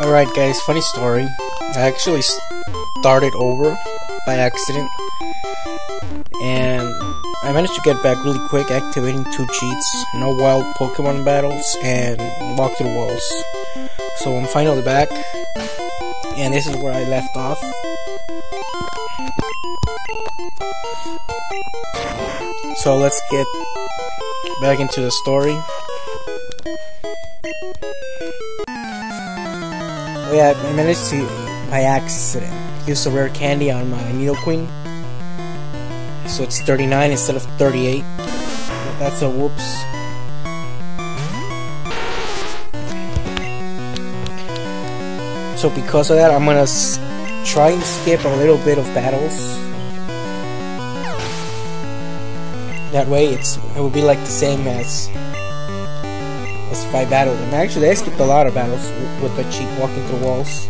Alright guys, funny story. I actually started over by accident. And I managed to get back really quick, activating two cheats, no wild Pokemon battles, and walk through walls. So I'm finally back, and this is where I left off. So let's get back into the story. Yeah, I managed to, by accident, use a rare candy on my Nidoqueen. So it's 39 instead of 38. That's a whoops. So because of that, I'm gonna try and skip a little bit of battles. That way, it's it will be like the same as battled them. Actually, I skipped a lot of battles with the cheat walking through walls.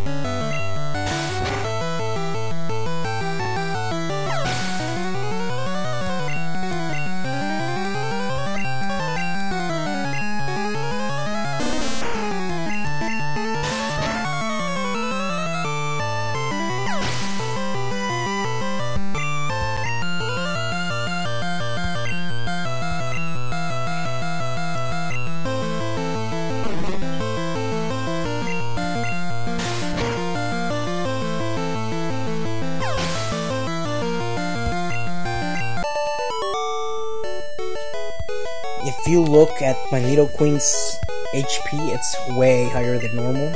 You look at my Queen's HP, it's way higher than normal.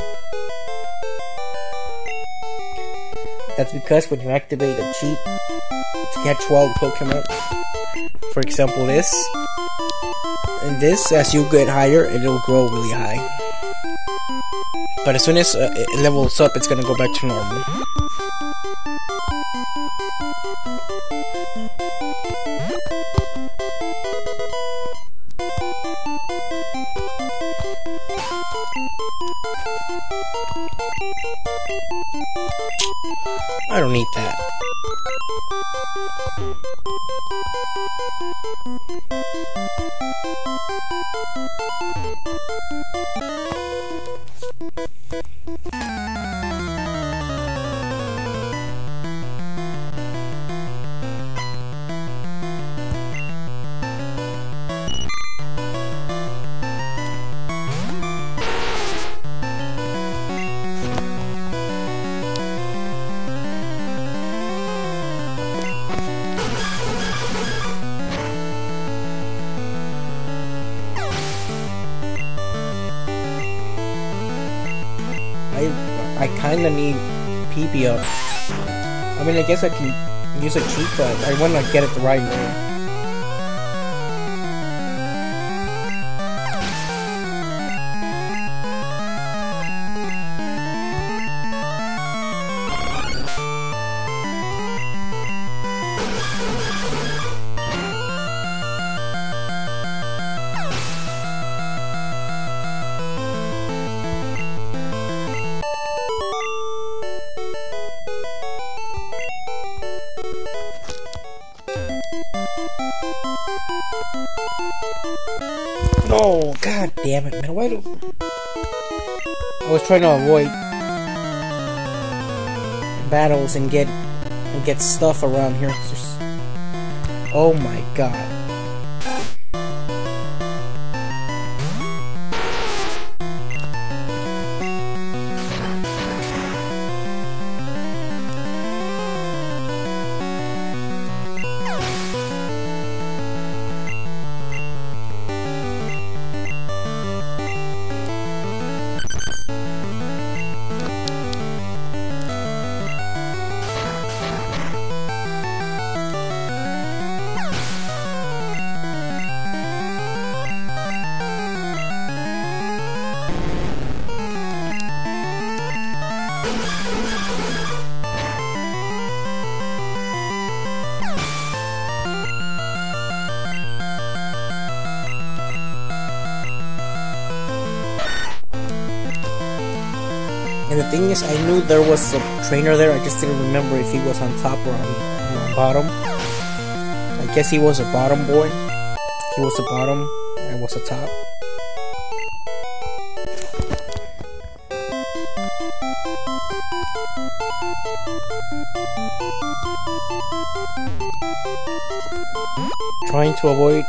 That's because when you activate a cheat to catch wild Pokemon, for example this, and this, as you get higher, it'll grow really high. But as soon as uh, it levels up, it's gonna go back to normal. I don't need that. I I kinda need PP up. I mean, I guess I can use a cheat, but I wanna get it the right way. Trying to avoid battles and get and get stuff around here. Just... Oh my god. And the thing is, I knew there was a trainer there, I just didn't remember if he was on top or on, on bottom. I guess he was a bottom boy. He was a bottom, I was a top. Trying to avoid,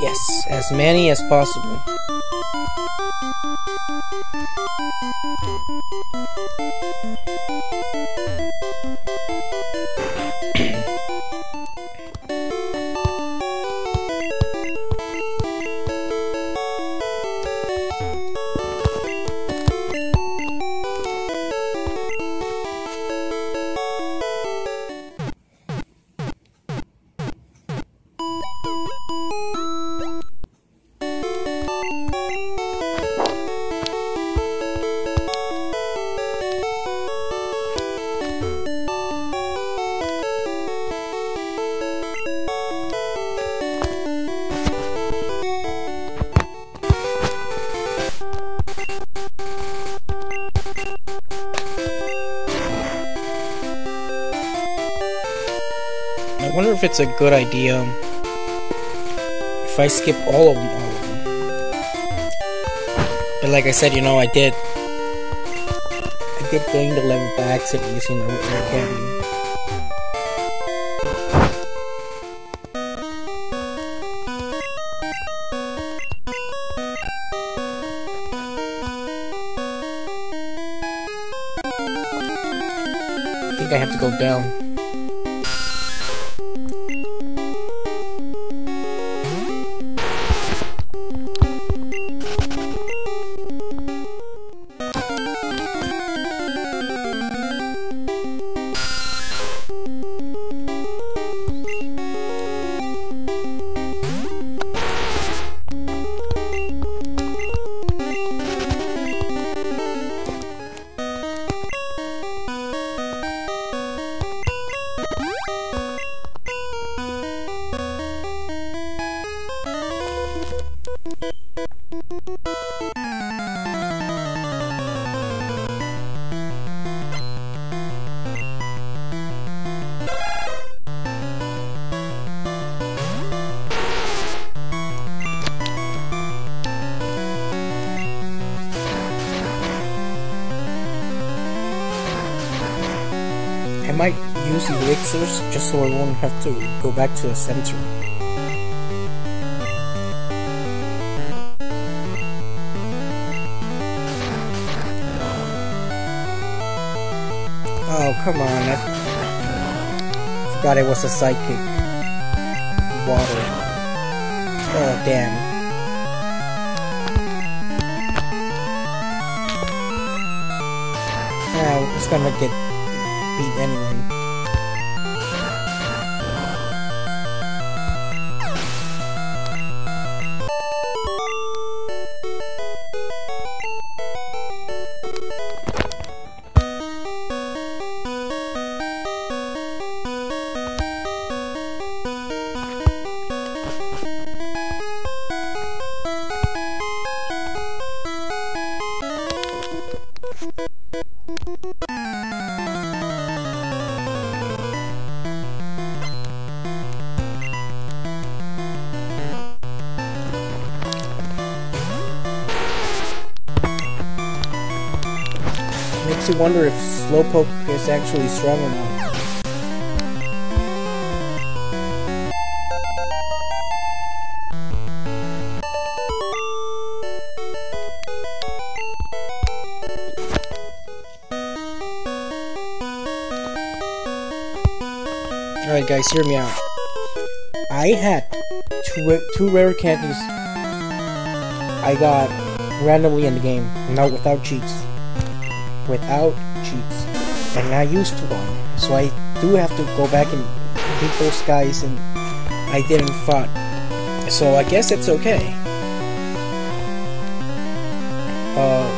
yes, as many as possible. It's a good idea if I skip all of them, all of them. But like I said, you know, I did. I did gain the level by accident using the rare candy. I think I have to go down. Just so I won't have to go back to the center. Oh, come on. I forgot it was a psychic. Water. Oh, damn. Yeah, it's gonna get beat anyway. Wonder if Slowpoke is actually strong or not. Alright guys, hear me out. I had two, two rare candies I got randomly in the game, not without cheats without cheats. And I used one. So I do have to go back and beat those guys and I didn't fight. So I guess it's okay. Uh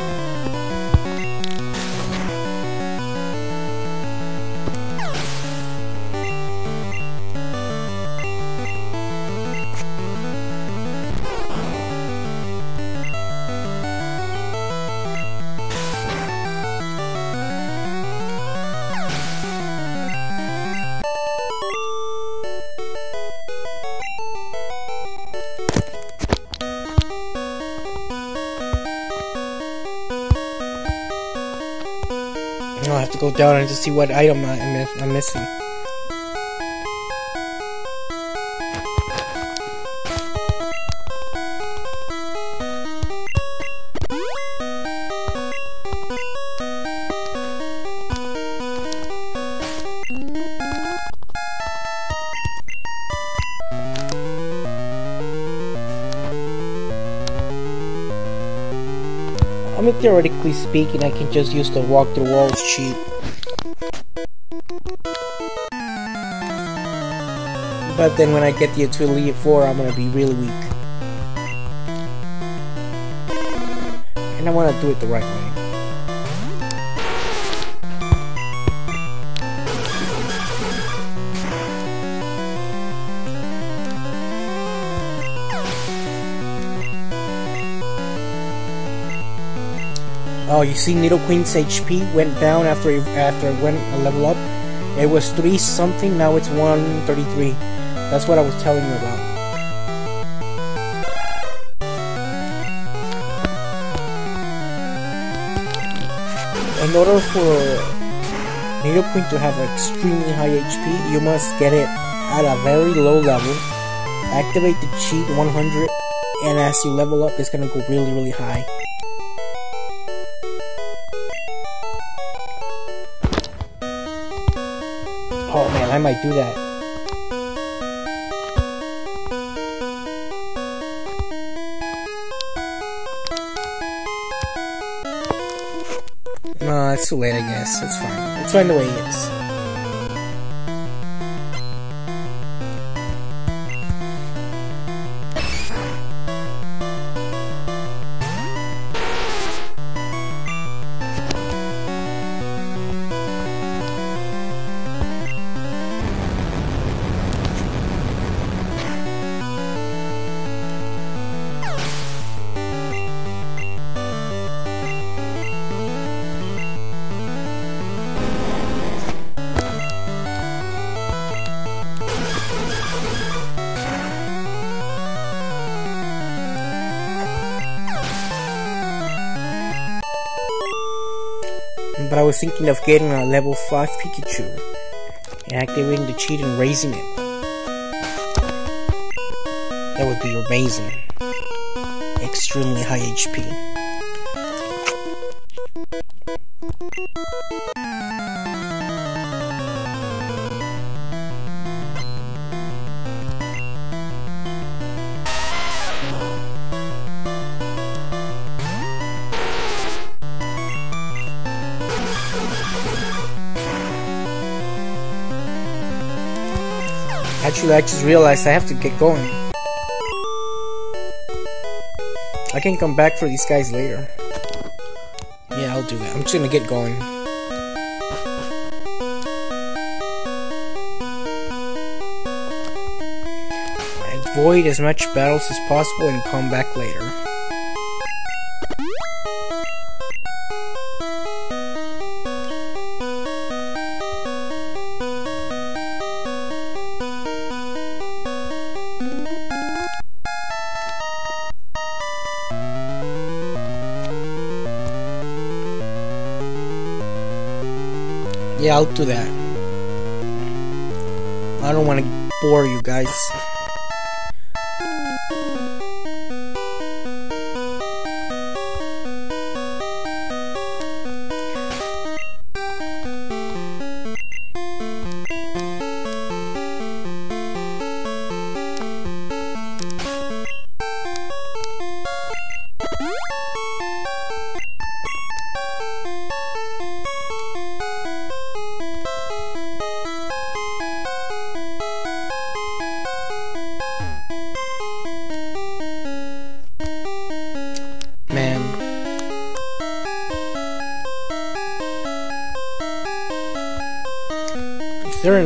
down and just see what item I, I'm missing. I mean, theoretically speaking, I can just use the walk through walls cheat. But then when I get the Elite 4, I'm gonna be really weak. And I wanna do it the right way. Oh, you see Nidoqueen's HP went down after after it went a level up. It was 3 something, now it's 133. That's what I was telling you about. In order for Nidoqueen to have extremely high HP, you must get it at a very low level, activate the cheat 100, and as you level up, it's gonna go really, really high. Oh man, I might do that. I guess. It's fine. It's fine the way it is. But I was thinking of getting a level 5 Pikachu and activating the cheat and raising it. That would be amazing. Extremely high HP. Actually, I just realized I have to get going. I can come back for these guys later. Yeah, I'll do that. I'm just gonna get going. Avoid as much battles as possible and come back later. I'll do that. I don't want to bore you guys.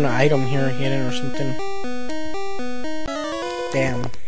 An item here hidden or something? Damn.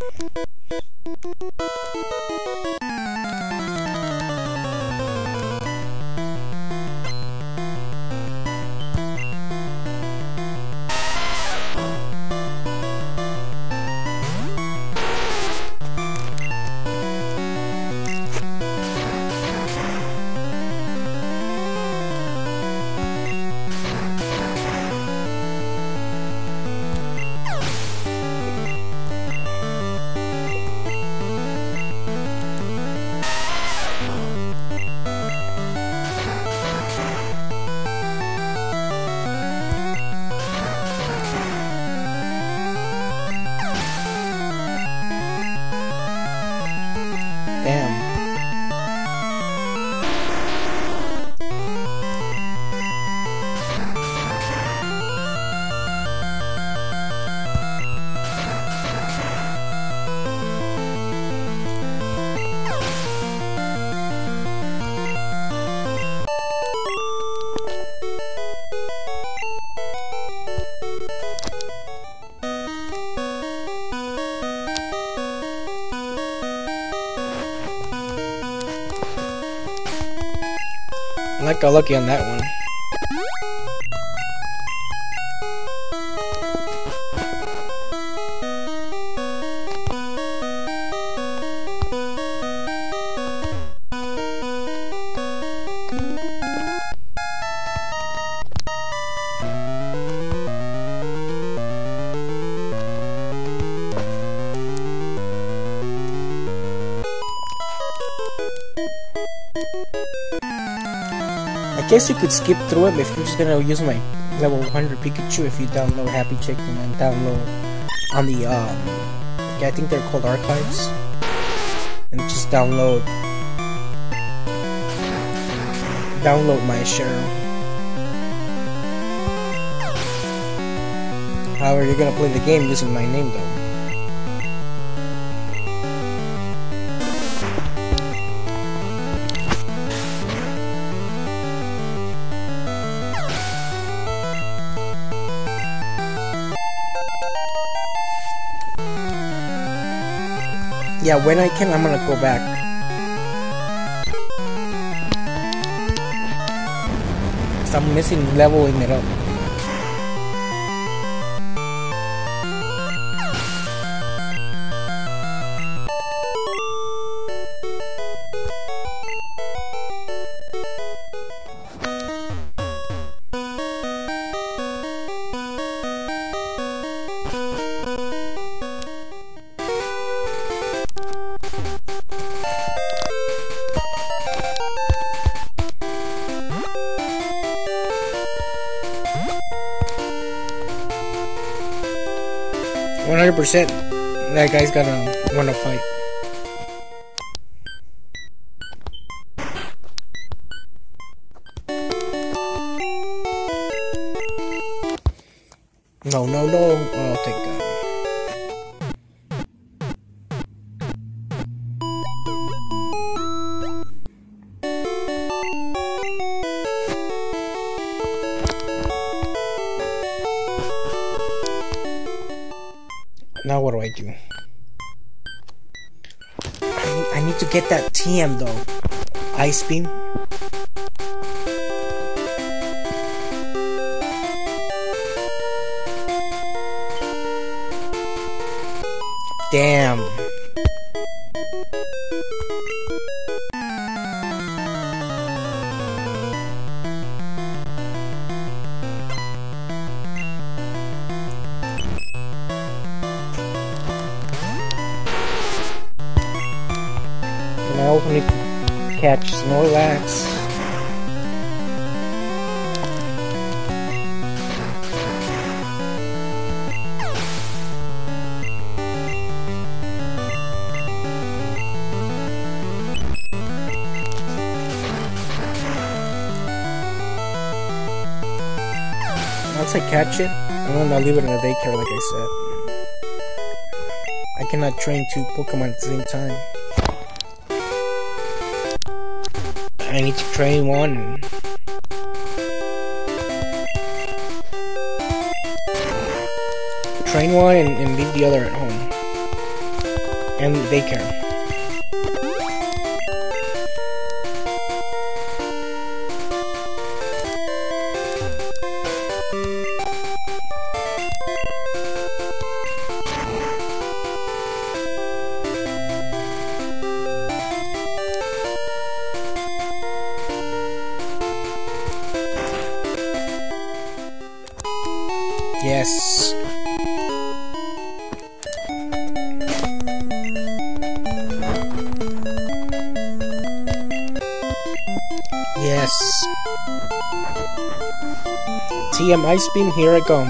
Got lucky on that one. Guess you could skip through it if you're just gonna use my level 100 Pikachu if you download Happy Chicken and download on the, um, I think they're called archives. And just download, download my Cheryl. However, you're gonna play the game using my name though. Yeah, when I can, I'm gonna go back. Cause I'm missing leveling it up. Percent. That guy's gonna wanna fight. No, no, no. Do I? I need to get that TM though. Ice beam. Damn. Catch Snorlax. Once I catch it, I'm gonna leave it in the daycare like I said. I cannot train two Pokemon at the same time. I need to train one. Train one and, and the other at home. And they Yes. TM Ice Beam, here I go.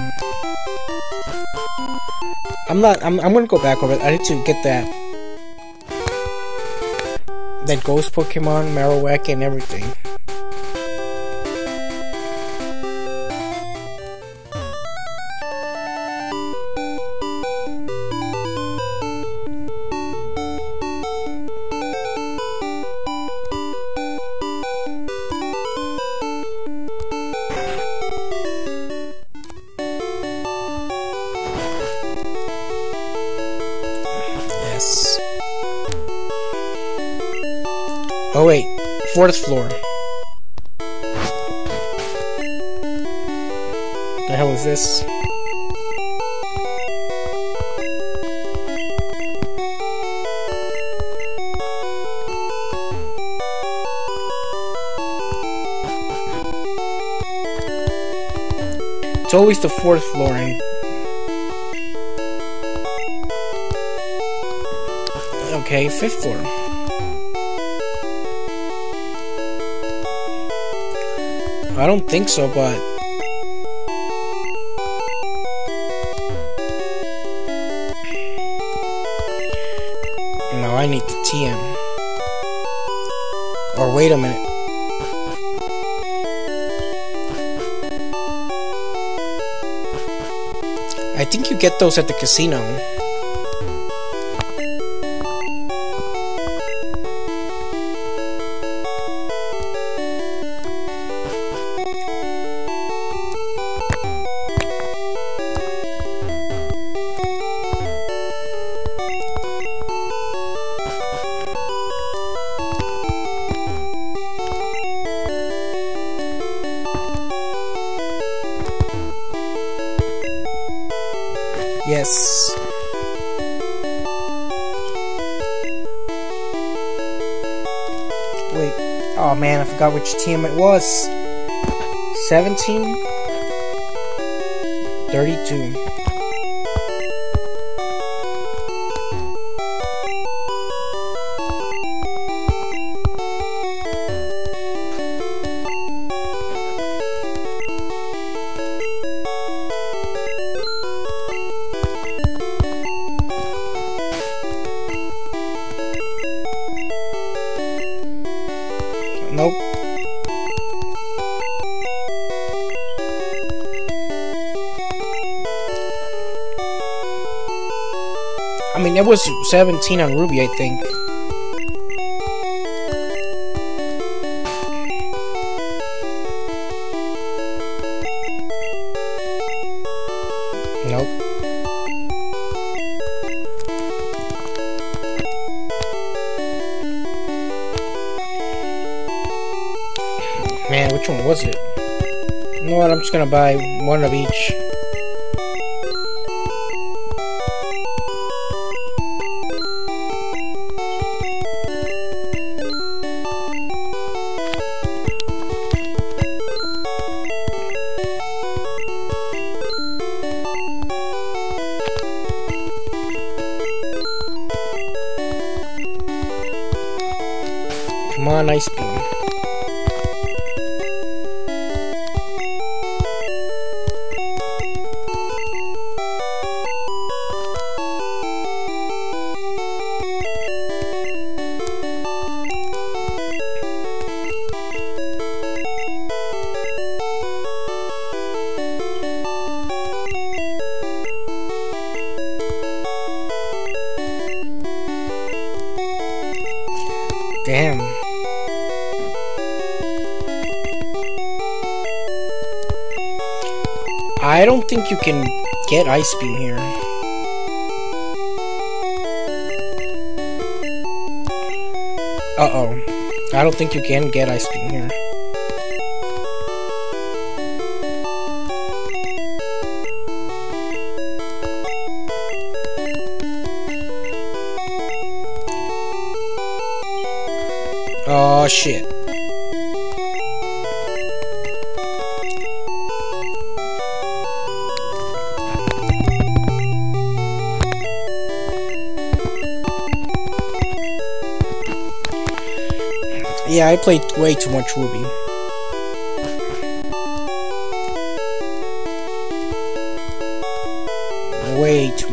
I'm not, I'm, I'm gonna go back over it. I need to get that. That ghost Pokemon, Marowak, and everything. Fourth floor. The hell is this? It's always the fourth flooring. Eh? Okay, fifth floor. I don't think so, but No, I need the TM. Or wait a minute. I think you get those at the casino. Forgot which team it was. 17? 32. Was 17 on Ruby, I think. Nope. Man, which one was it? You know what, I'm just gonna buy one of each. Think you can get Ice Beam here. Uh-oh. I don't think you can get Ice Beam here. Oh shit. Yeah, I played way too much Ruby. Way too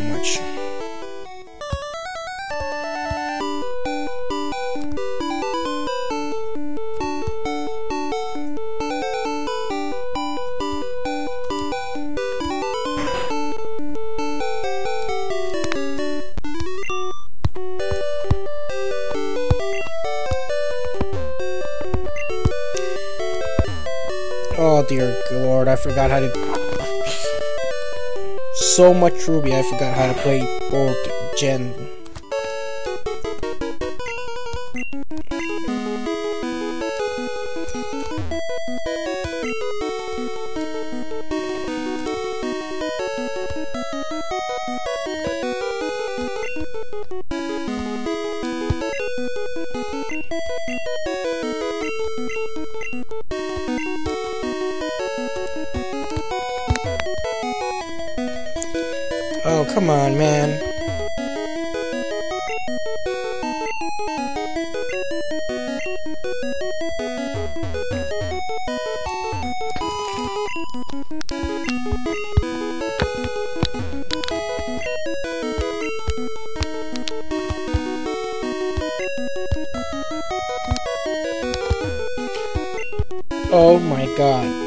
I forgot how to... So much Ruby, I forgot how to play both Gen. Oh my god.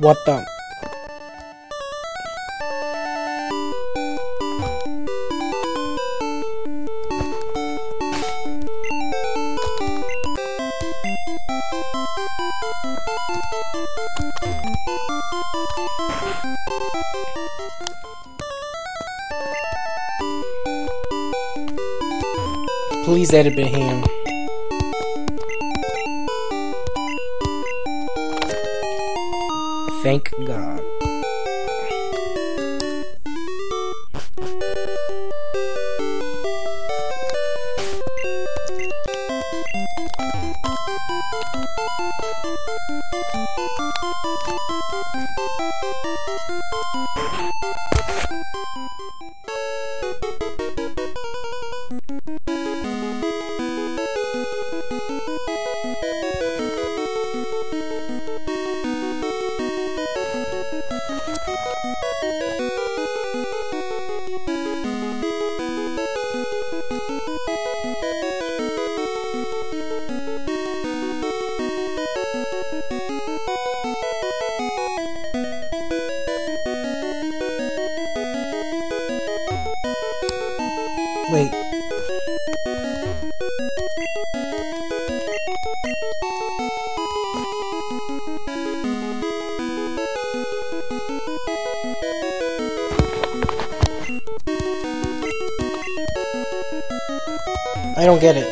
What the? Please edit him. Thank God. I don't get it.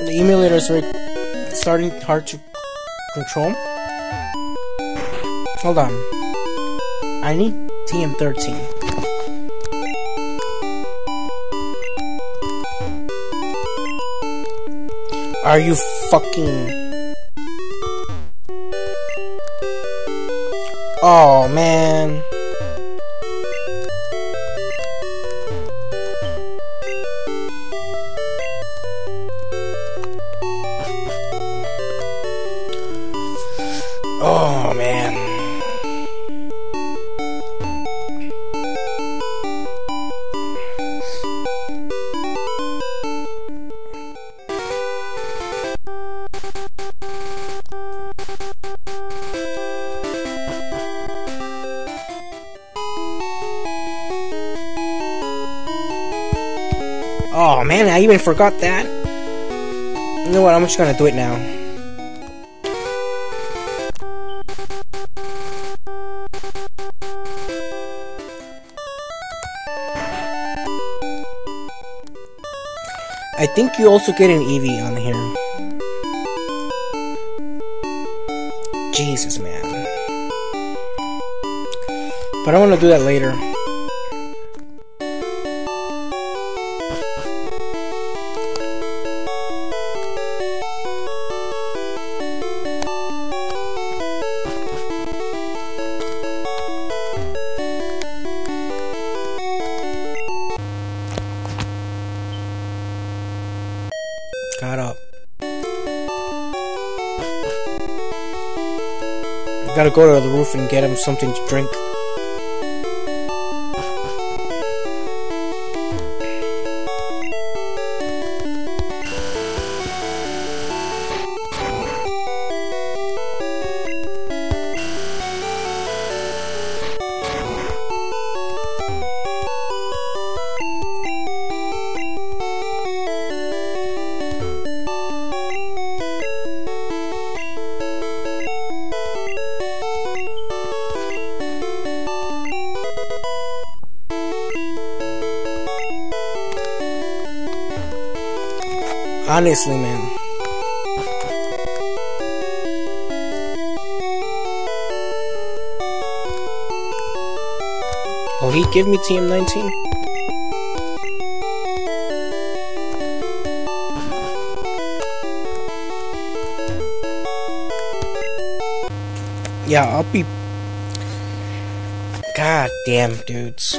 The emulator is starting hard to control. Hold on. I need TM13. Are you fucking... Oh, man. even forgot that. You know what, I'm just gonna do it now. I think you also get an EV on here. Jesus, man. But I want to do that later. Go to the roof and get him something to drink. Honestly, man. Will he give me TM19? Yeah, I'll be. God damn, dudes.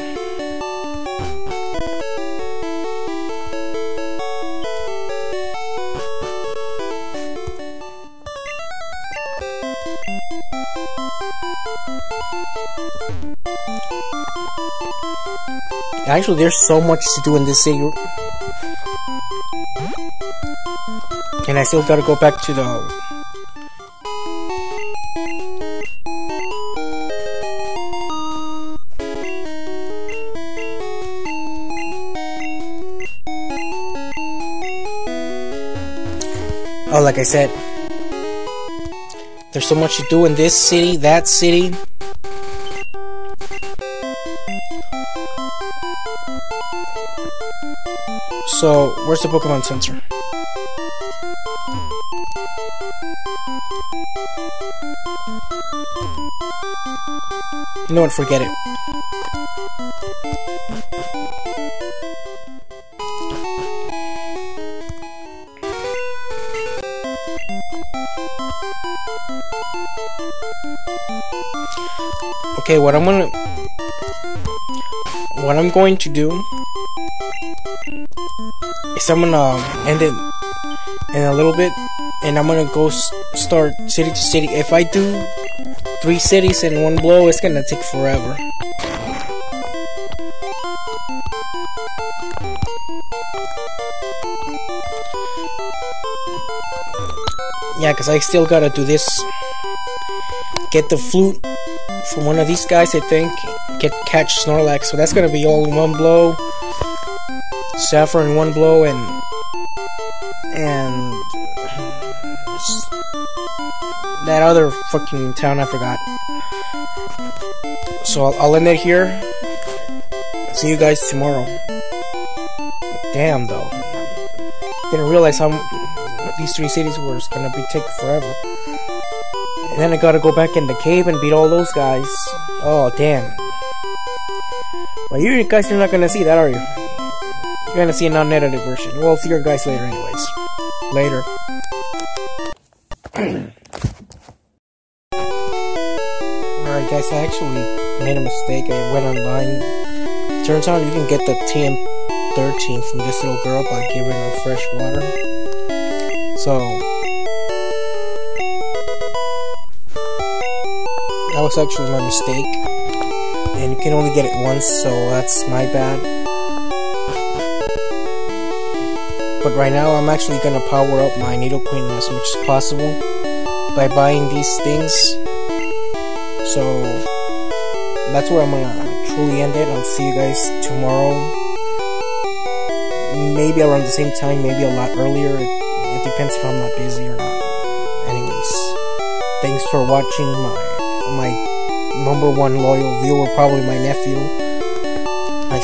Actually, there's so much to do in this city. And I still gotta go back to the... Oh, like I said, there's so much to do in this city, that city. So, where's the Pokemon Center? You know what, forget it. Okay, what I'm gonna... What I'm going to do is I'm gonna end it in a little bit, and I'm gonna go start city to city. If I do three cities in one blow, it's gonna take forever. Yeah, because I still gotta do this. Get the flute from one of these guys, I think. Get catch Snorlax, so that's gonna be all in one blow. In one blow, and and that other fucking town I forgot. So I'll, I'll end it here. See you guys tomorrow. Damn though, didn't realize how these three cities were gonna be take forever. And then I gotta go back in the cave and beat all those guys. Oh, damn. But you guys are not gonna see that, are you? You're gonna see an unedited version. We'll see you guys later anyways. Later. Alright guys, I actually made a mistake. I went online. Turns out you can get the TM13 from this little girl by giving her fresh water. So, that was actually my mistake. And you can only get it once, so that's my bad. But right now, I'm actually gonna power up my Nidoqueen as much as possible by buying these things. So, that's where I'm gonna truly end it. I'll see you guys tomorrow. Maybe around the same time, maybe a lot earlier. It, it depends if I'm not busy or not. Anyways, thanks for watching my my number one loyal viewer, probably my nephew.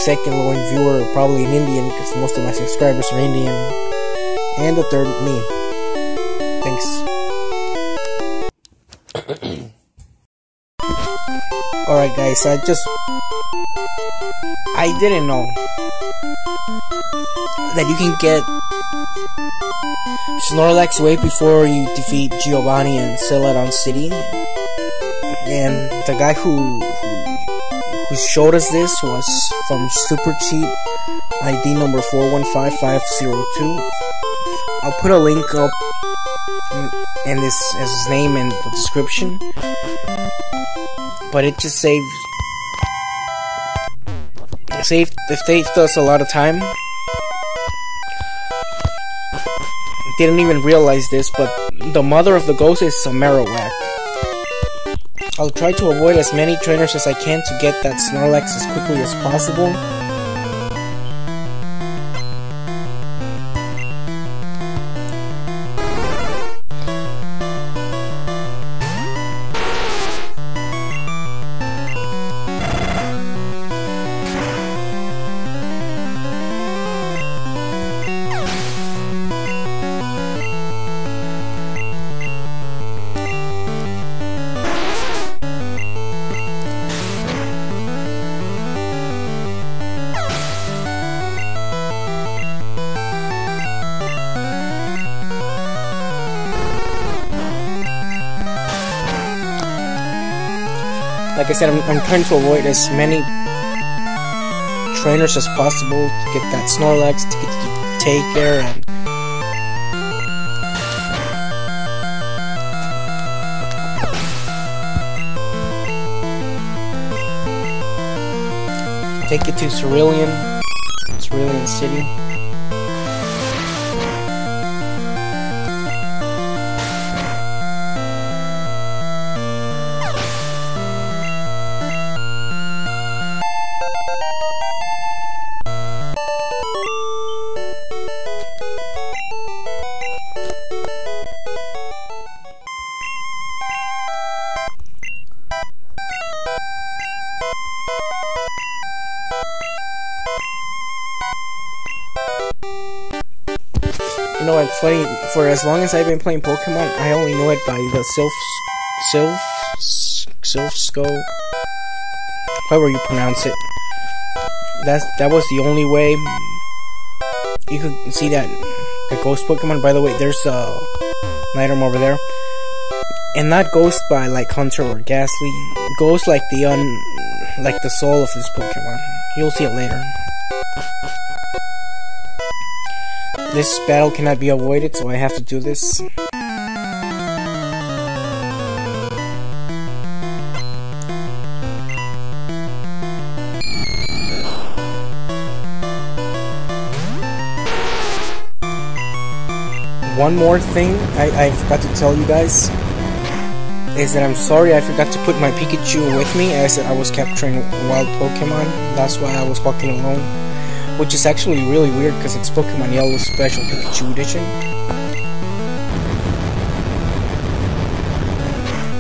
Second loyal viewer, probably an Indian, because most of my subscribers are Indian. and the third me. Thanks. Alright guys, I just I didn't know that you can get Snorlax way before you defeat Giovanni and Celadon City. And the guy who, who, showed us this was from Super Cheat ID number 415502. I'll put a link up in this as his name in the description. But it just saved saved it saved us a lot of time. Didn't even realize this, but the mother of the ghost is a Marowak. I'll try to avoid as many trainers as I can to get that Snorlax as quickly as possible. Like I said, I'm, I'm trying to avoid as many trainers as possible to get that Snorlax, to get to take care and take it to Cerulean, Cerulean City. For as long as I've been playing Pokemon, I only know it by the Silph, Silph, Silph Scope, however you pronounce it. That's that was the only way you could see that the ghost Pokemon. By the way, there's a item over there, and not ghost by like Haunter or Gastly. Ghost like the un, like the soul of this Pokemon. You'll see it later. This battle cannot be avoided, so I have to do this. One more thing I, I forgot to tell you guys is that I'm sorry I forgot to put my Pikachu with me as I was capturing wild Pokemon. That's why I was walking alone. Which is actually really weird because it's Pokemon Yellow Special Pikachu Edition.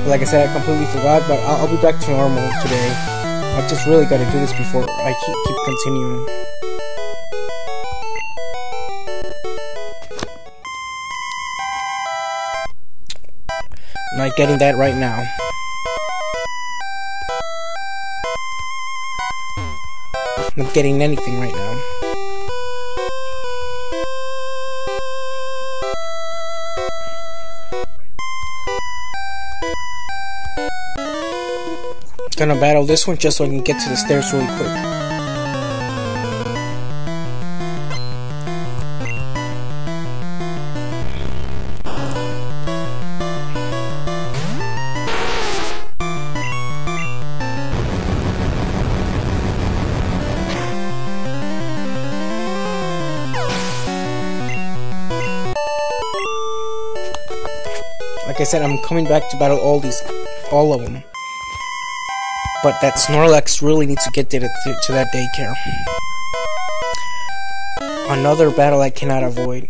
Like I said, I completely forgot, but I'll, I'll be back to normal today. I just really gotta do this before I keep, keep continuing. Not getting that right now. Not getting anything right now. Gonna battle this one just so I can get to the stairs really quick. Like I said, I'm coming back to battle all these, all of them. But that Snorlax really needs to get to, to, that daycare. Another battle I cannot avoid.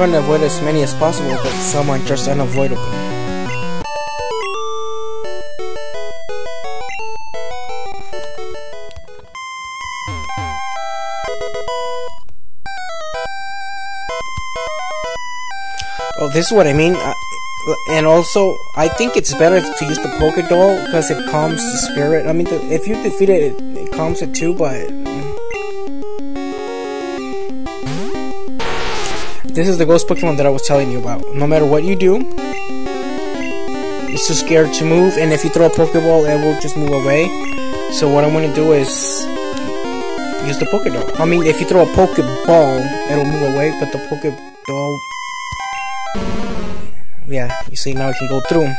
Trying to avoid as many as possible, but some are just unavoidable. Oh, this is what I mean. Uh, and also, I think it's better to use the Poké Doll because it calms the spirit. I mean, the, if you defeat it, it, it calms it too, but. This is the ghost Pokemon that I was telling you about. No matter what you do, it's too scared to move, and if you throw a Pokeball, it will just move away. So what I'm gonna do is use the Pokédoll. I mean, if you throw a Pokeball, it'll move away, but the Pokédoll yeah, you see now I can go through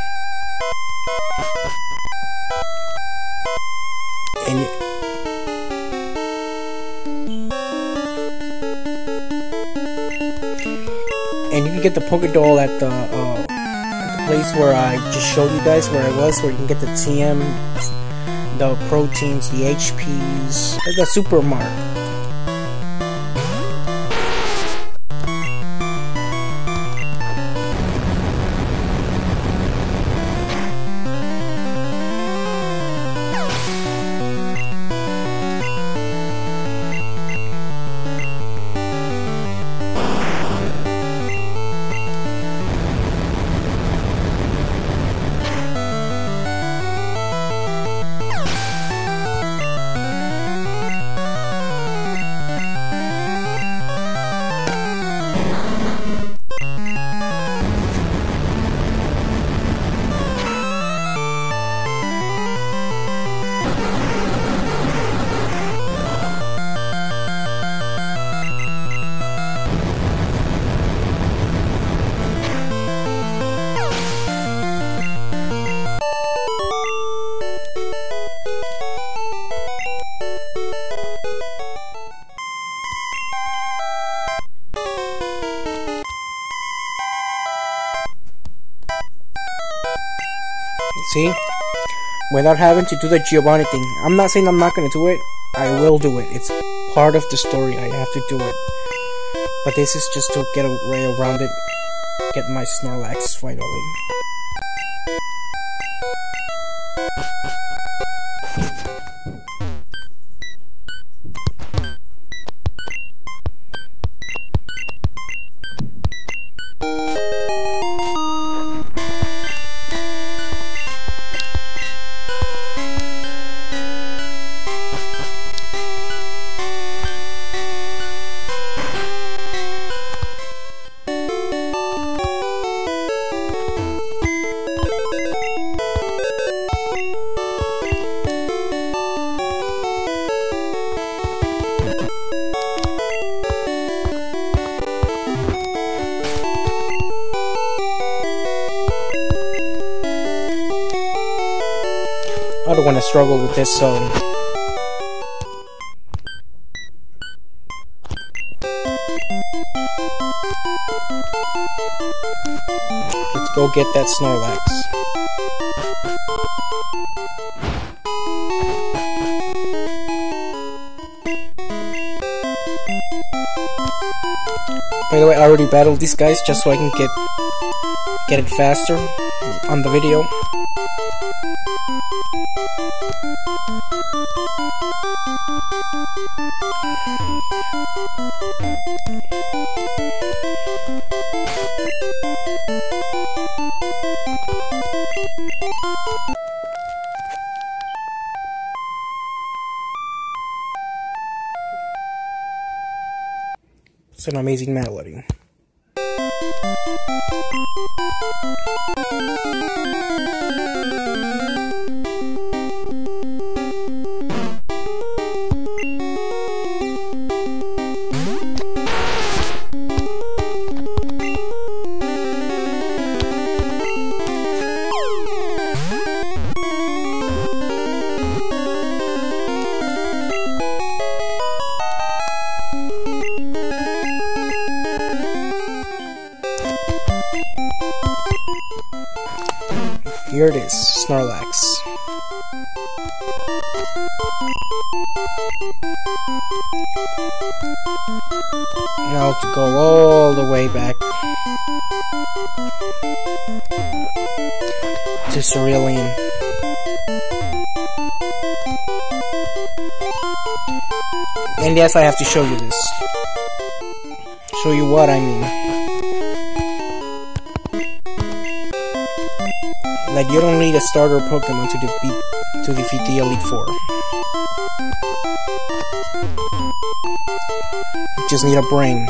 can get the Pokédoll at the uh, at the place where I just showed you guys where I was, where you can get the TM, the proteins, the HPs, a Super Mart. See? Without having to do the Giovanni thing. I'm not saying I'm not gonna do it. I will do it. It's part of the story. I have to do it. But this is just to get a way around it. Get my Snorlax finally. I don't want to struggle with this, so... Let's go get that Snorlax. By the way, I already battled these guys just so I can get get it faster on the video. It's an amazing melody. Here it is, Snorlax. Now to go all the way back To Cerulean. And yes, I have to show you this. Show you what I mean. Like you don't need a starter Pokemon to defeat to defeat the Elite Four. You just need a brain.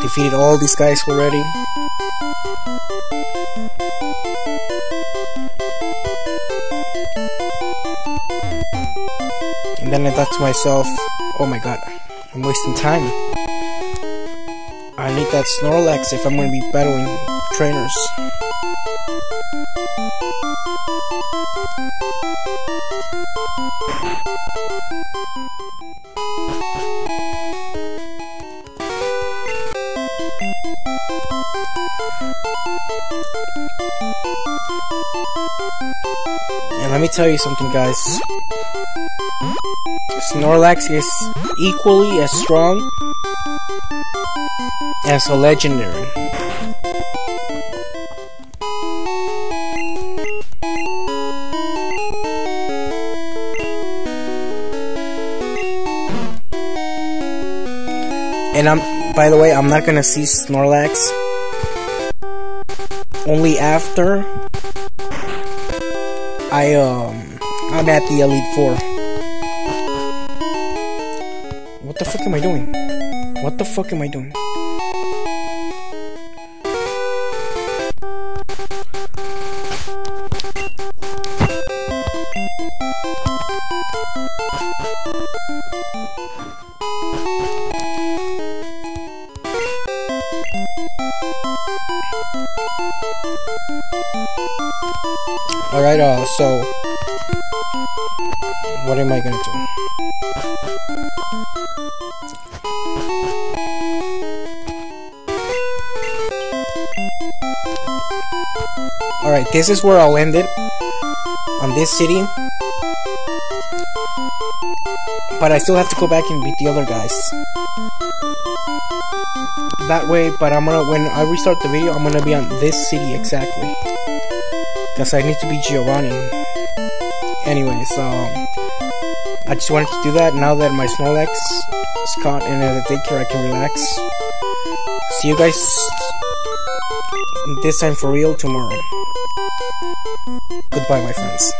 Defeated all these guys already. And then I thought to myself, oh my god, I'm wasting time. I need that Snorlax if I'm going to be battling trainers. And let me tell you something, guys. Snorlax is equally as strong as a legendary. And I'm, by the way, I'm not gonna see Snorlax only after I, um, I'm at the Elite Four. What the fuck am I doing? What the fuck am I doing? This is where I'll end it. On this city. But I still have to go back and beat the other guys. That way, but I'm gonna, when I restart the video, I'm gonna be on this city exactly. Because I need to be Giovanni. Anyway, so... I just wanted to do that now that my Snorlax is caught in a daycare, I can relax. See you guys this time for real tomorrow. Goodbye, my friends.